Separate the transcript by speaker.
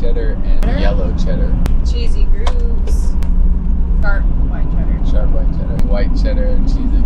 Speaker 1: cheddar and
Speaker 2: Cheddar?
Speaker 1: yellow cheddar.
Speaker 2: Cheesy grooves. Sharp white cheddar.
Speaker 1: Sharp white cheddar. White cheddar and cheese